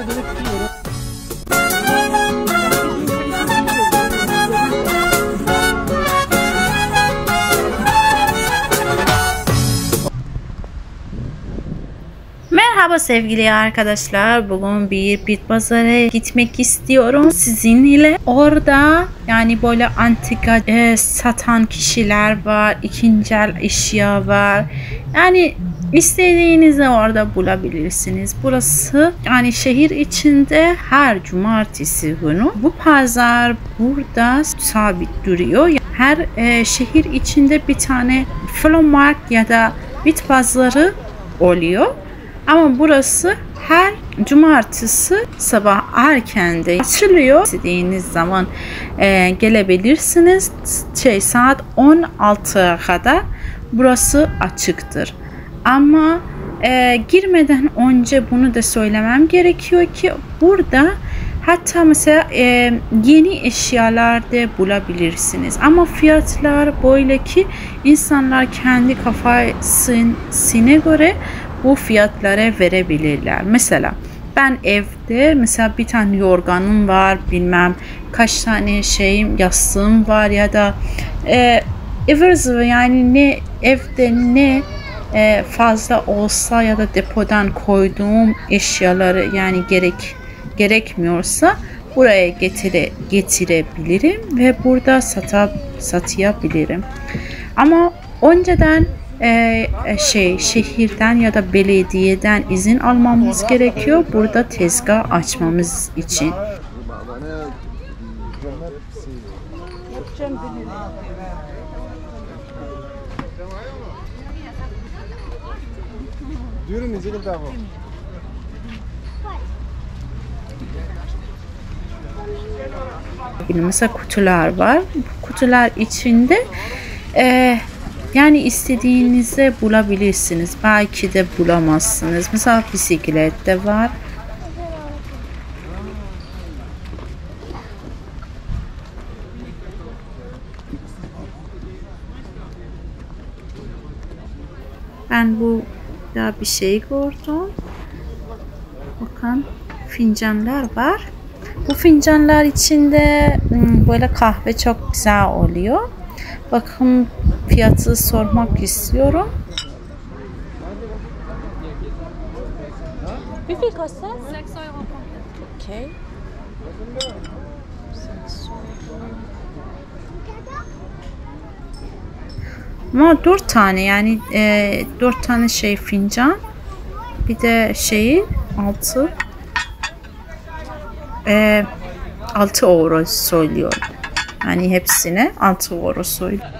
Merhaba sevgili arkadaşlar. Bugün bir bit pazara gitmek istiyorum sizinle. Orada yani böyle antika e, satan kişiler var. ikinci el eşya var. Yani istediğinizi orada bulabilirsiniz. Burası yani şehir içinde her cumartesi günü bu pazar burada sabit duruyor. Her e, şehir içinde bir tane flomark ya da bit pazarı oluyor. Ama burası her cumartesi sabah erkende açılıyor. İstediğiniz zaman e, gelebilirsiniz. Şey, saat 16'ya kadar burası açıktır. Ama e, girmeden önce bunu da söylemem gerekiyor ki burada hatta mesela e, yeni eşyalar da bulabilirsiniz. Ama fiyatlar böyle ki insanlar kendi kafasına göre bu fiyatlara verebilirler. Mesela ben evde mesela bir tane yorganım var bilmem kaç tane şeyim yastığım var ya da e, zıvır yani ne evde ne e, fazla olsa ya da depodan koyduğum eşyaları yani gerek gerekmiyorsa buraya getire, getirebilirim ve burada sata, satabilirim. Ama önceden e, şey şehirden ya da belediyeden izin almamız gerekiyor burada tezgah açmamız için. Mesela kutular var. Bu kutular içinde e, yani istediğinizi bulabilirsiniz. Belki de bulamazsınız. Mesela bisiklet de var. Ben bu da bir şey gördüm. Bakın fincanlar var. Bu fincanlar içinde böyle kahve çok güzel oluyor. Bakın fiyatı sormak istiyorum. Wie viel kostet das? 6 Euro. Okay. Ama dört tane yani e, dört tane şey fincan. Bir de şeyi altı e, 6 euro söylüyor. Yani hepsine 6 euro söylüyor.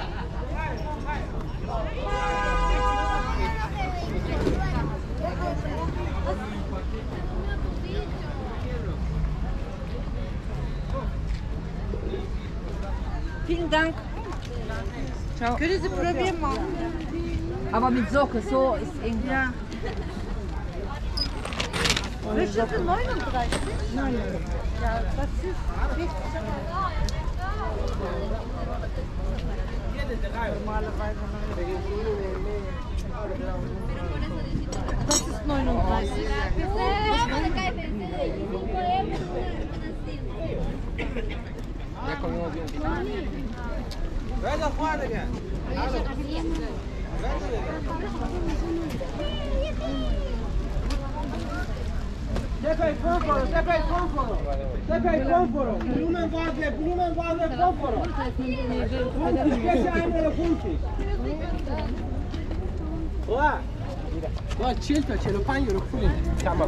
würde sie probieren machen. Aber mit Socke, so ist irgendwie. Ja. Welche sind 39? Nein. Ja, das ist richtig. Das ist 39. Ja, komm, Stai pe foforo, stai pe foforo! Stai pe foforo! Blume în vază, blume în vază, foforo! Punti, schiese ainele, punti! Ua! Bă, ce-l pe celopaniul, pune! Cam!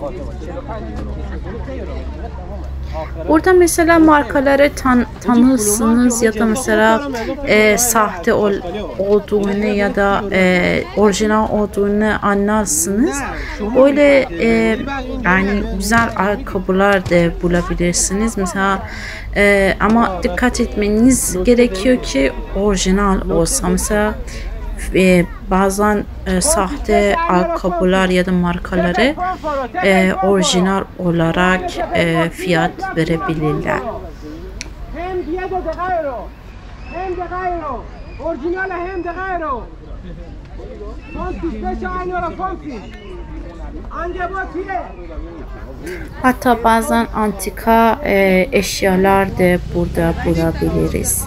Burada mesela markaları tan tanırsınız ya da mesela e, sahte ol olduğunu ya da e, orijinal olduğunu anlarsınız. Böyle e, yani güzel ayakkabılar da bulabilirsiniz. Mesela e, ama dikkat etmeniz gerekiyor ki orijinal olsa. Mesela e, bazen e, sahte ayakkabılar ya da markaları e, orijinal olarak e, fiyat verebilirler. Hem diye de euro. Hem de euro. Orijinale hem de euro. Funkisch, Hatta bazen antika e, eşyalar da burada bulabiliriz.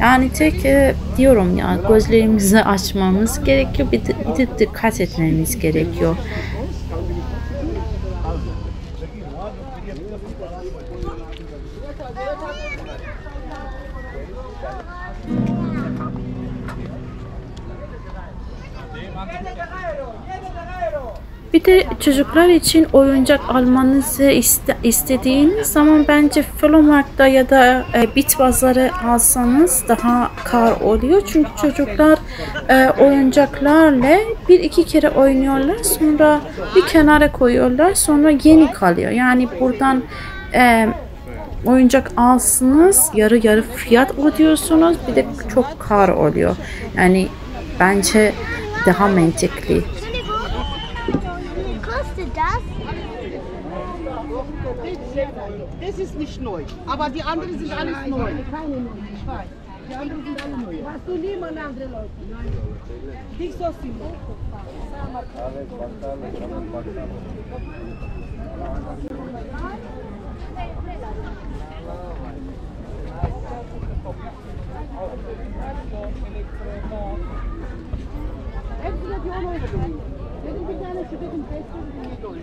Yani tek e, diyorum ya gözlerimizi açmamız gerekiyor. Bir de, bir de dikkat etmemiz gerekiyor. De çocuklar için oyuncak almanızı iste- istediğiniz zaman bence Flomart'ta ya da e, Bit Pazarı alsanız daha kar oluyor. Çünkü çocuklar e, oyuncaklarla bir iki kere oynuyorlar sonra bir kenara koyuyorlar sonra yeni kalıyor. Yani buradan e, oyuncak alsınız yarı yarı fiyat ödüyorsunuz bir de çok kar oluyor. Yani bence daha mantıklı. Das ist nicht neu, aber die anderen sind alles neu. Keine neu, ich weiß. Die anderen sind alle neu. Hast du niemand andere Leute? Nein. Nicht so viel. Hepsine die on euro geliehen. Dedim bir tanesi dedim 500 bin dolar.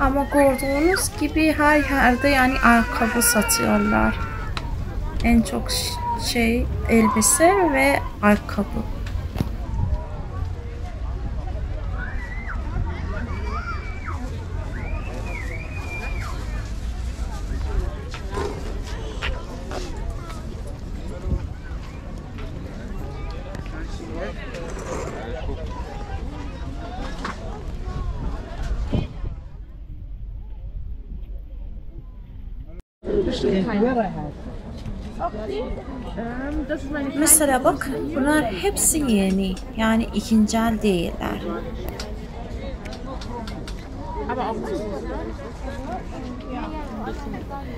Ama gördüğünüz gibi her yerde yani ayakkabı satıyorlar. En çok şey elbise ve ayakkabı. Mesela bak bunlar hepsi yeni. Yani ikinci el değiller.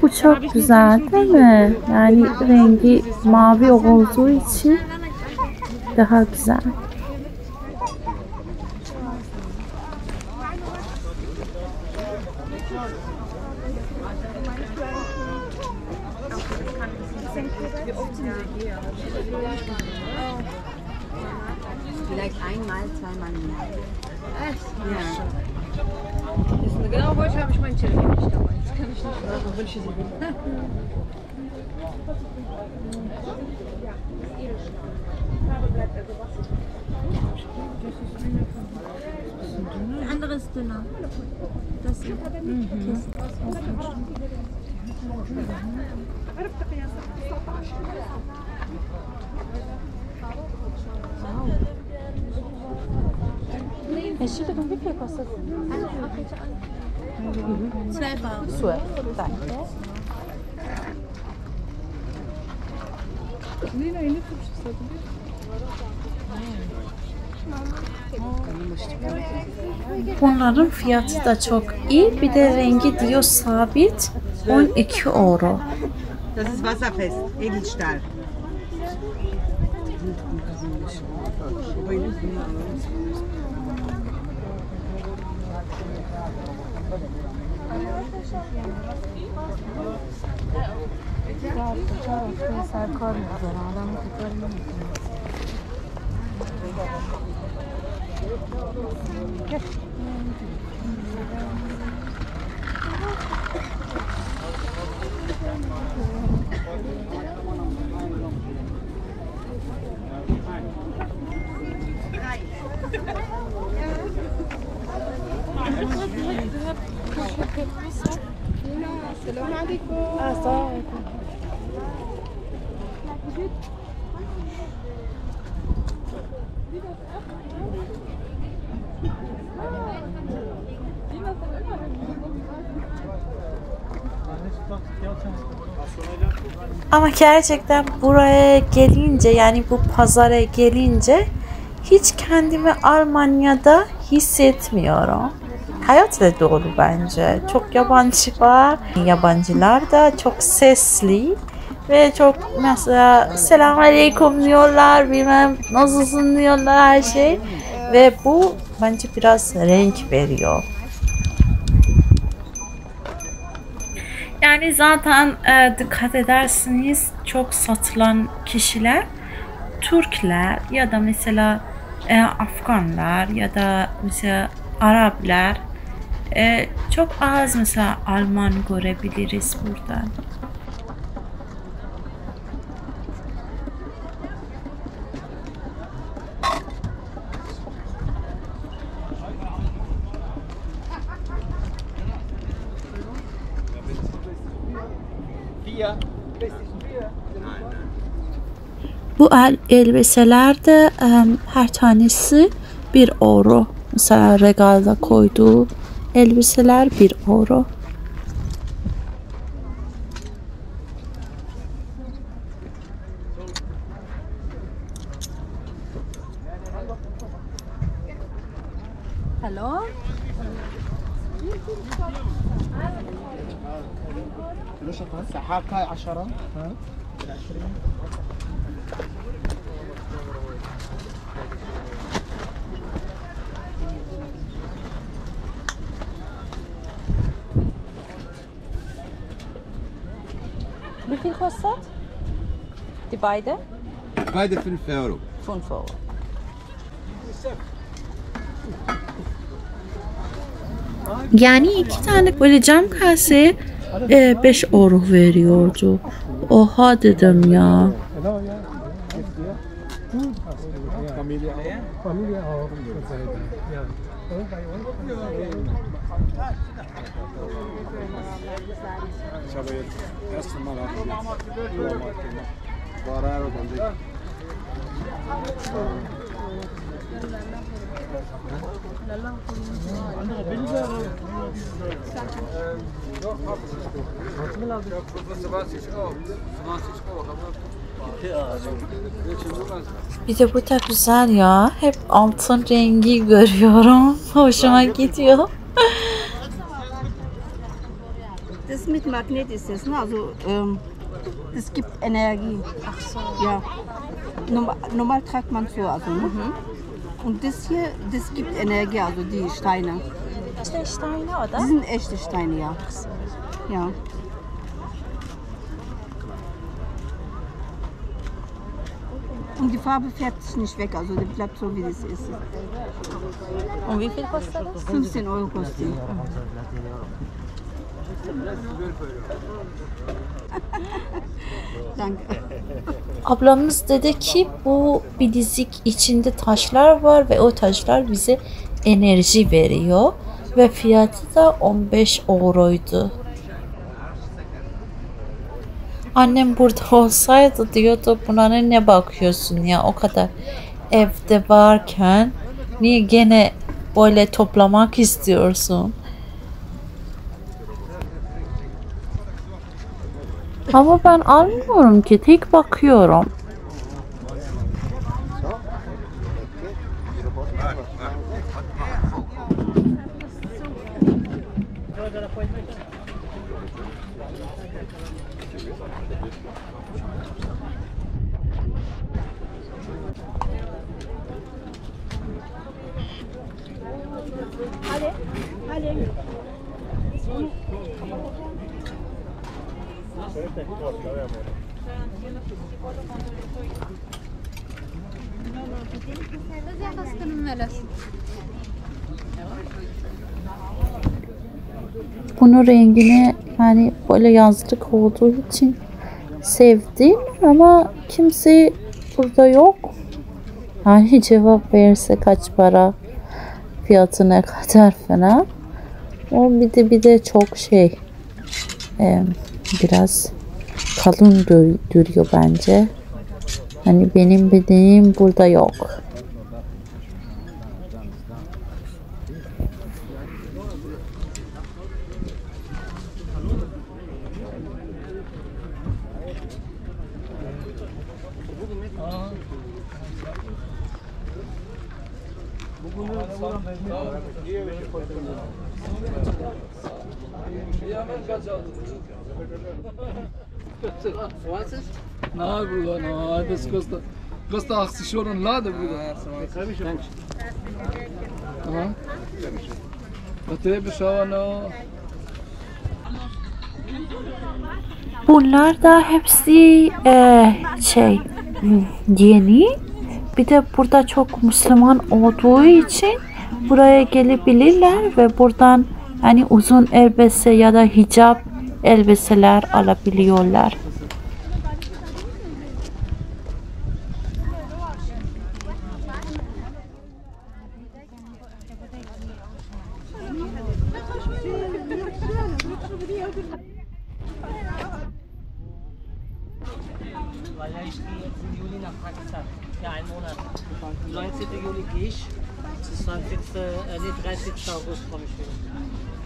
Bu çok güzel değil mi? Yani rengi mavi olduğu için daha güzel. üstüne. Das mhm. Eşi de bir pek olsa. Zwölf Euro. Zwölf, danke. Nina, yeni tutmuşsun sadece. Bunların fiyatı da çok iyi. Bir de rengi diyor sabit 12 euro. Das ist wasserfest, Edelstahl. سر Ah, ça, écoute. La visite. Ama gerçekten buraya gelince yani bu pazara gelince hiç kendimi Almanya'da hissetmiyorum. Hayat da doğru bence. Çok yabancı var. Yabancılar da çok sesli ve çok mesela selam aleyküm diyorlar bilmem nasılsın diyorlar her şey. Ve bu bence biraz renk veriyor. Yani zaten e, dikkat edersiniz çok satılan kişiler Türkler ya da mesela e, Afganlar ya da mesela Araplar e, çok az mesela Alman görebiliriz burada. Bu el, elbiseler de em, her tanesi 1 euro. Mesela regalda koyduğu elbiseler 1 euro. Hallo? سحابك 10 ها Wie viel kostet? Die beide? Beide 5 Euro. 5 Euro. Yani iki tane böyle cam kase 5 euro veriyordu. Oha dedim ya. Bir de bu da güzel ya. Hep altın rengi görüyorum. Hoşuma gidiyor. Das mit Magnet ist das, ne? Also, ähm, das gibt Energie. Ach so. Ja. Normal, normal tragt man so, also, ne? Und das hier, das gibt Energie, also die Steine. İşte Steine Die oder? sind echte Steine, ja. Ja. Und die Farbe färbt sich nicht weg, also die bleibt so wie das ist. Und wie viel kostet das? 15 Euro kostet die. Ablamız dedi ki bu bilezik içinde taşlar var ve o taşlar bize enerji veriyor. Ve fiyatı da 15 euroydu. Annem burada olsaydı diyordu buna ne bakıyorsun ya o kadar evde varken niye gene böyle toplamak istiyorsun? Ama ben almıyorum ki tek bakıyorum. Bunun rengini yani böyle yazlık olduğu için sevdim ama kimse burada yok. Yani cevap verirse kaç para fiyatı ne kadar falan. O bir de bir de çok şey e, biraz kalın dur- duruyor bence. Hani benim bedenim burada yok. Das kostet, kostet 80 Euro ein Laden, Bruder. Aha. Öteye bir. Bunlar da hepsi e, şey yeni. Bir de burada çok Müslüman olduğu için buraya gelebilirler ve buradan hani uzun elbise ya da hicap elbiseler alabiliyorlar. Weil ja, ich gehe jetzt im Juli nach Pakistan. Ja, einen Monat. 19. Juli gehe ich. 20. Äh, nee, 30. August komme ich wieder.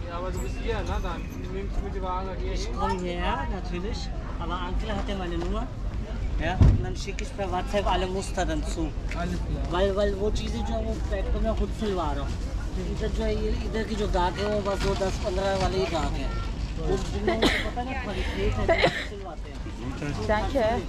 Ja, aber du bist hier, ne? Dann nimmst du mit über Angel hier Ich hin. komme hierher, natürlich. Aber Ankel hat ja meine Nummer. Ja, und dann schicke ich per WhatsApp alle Muster dann zu. weil weil वो चीज़ें जो है वो पैक तो मैं खुद सिलवा रहा हूँ इधर जो है ये इधर की जो गाहक है वो बस वो दस पंद्रह वाले ही गाहक है वो जिन लोगों को पता नहीं quality thank you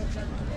Bu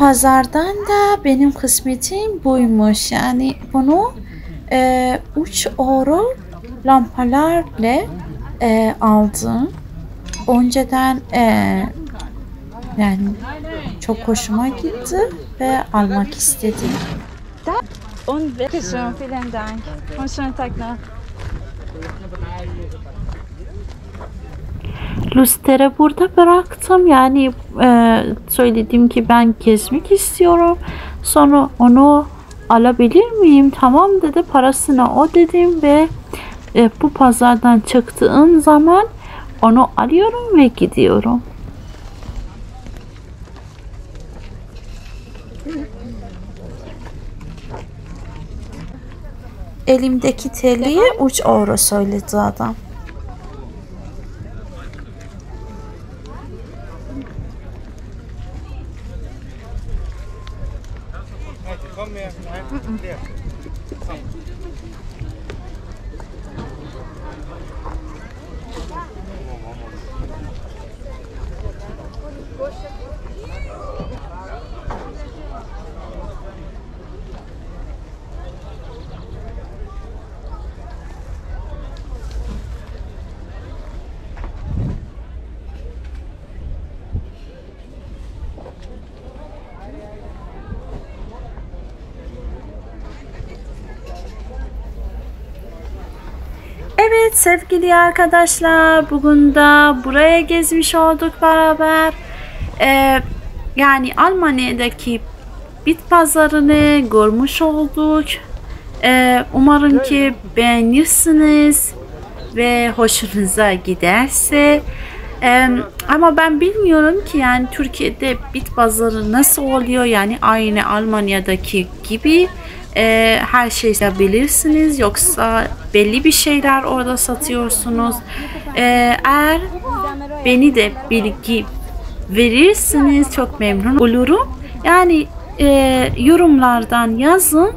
pazardan da benim kısmetim buymuş. Yani bunu e, 3 euro lampalarla e, aldım. Önceden e, yani çok hoşuma gitti ve almak istedim. Und bitte schön, vielen Dank. Und schönen. Lustere burada bıraktım. Yani e, söyledim ki ben gezmek istiyorum. Sonra onu alabilir miyim? Tamam dedi. Parasını o dedim ve e, bu pazardan çıktığım zaman onu alıyorum ve gidiyorum. elimdeki teliye 3 euro söyledi adam. 嗯嗯。Evet sevgili arkadaşlar bugün de buraya gezmiş olduk beraber. Ee, yani Almanya'daki bit pazarını görmüş olduk. Ee, umarım ki beğenirsiniz ve hoşunuza giderse. Ee, ama ben bilmiyorum ki yani Türkiye'de bit pazarı nasıl oluyor yani aynı Almanya'daki gibi e, her şeyi bilirsiniz yoksa belli bir şeyler orada satıyorsunuz. E, eğer beni de bilgi verirsiniz çok memnun olurum. Yani e, yorumlardan yazın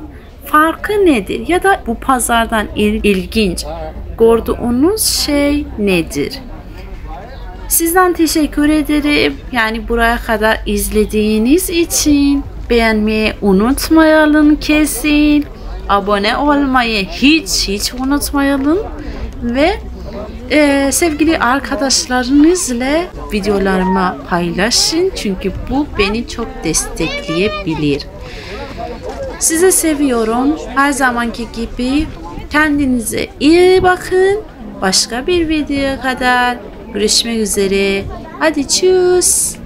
farkı nedir ya da bu pazardan il- ilginç gördüğünüz şey nedir? Sizden teşekkür ederim. Yani buraya kadar izlediğiniz için beğenmeyi unutmayalım kesin. Abone olmayı hiç hiç unutmayalım. Ve e, sevgili arkadaşlarınızla videolarımı paylaşın. Çünkü bu beni çok destekleyebilir. Size seviyorum. Her zamanki gibi kendinize iyi bakın. Başka bir videoya kadar görüşmek üzere. Hadi tschüss.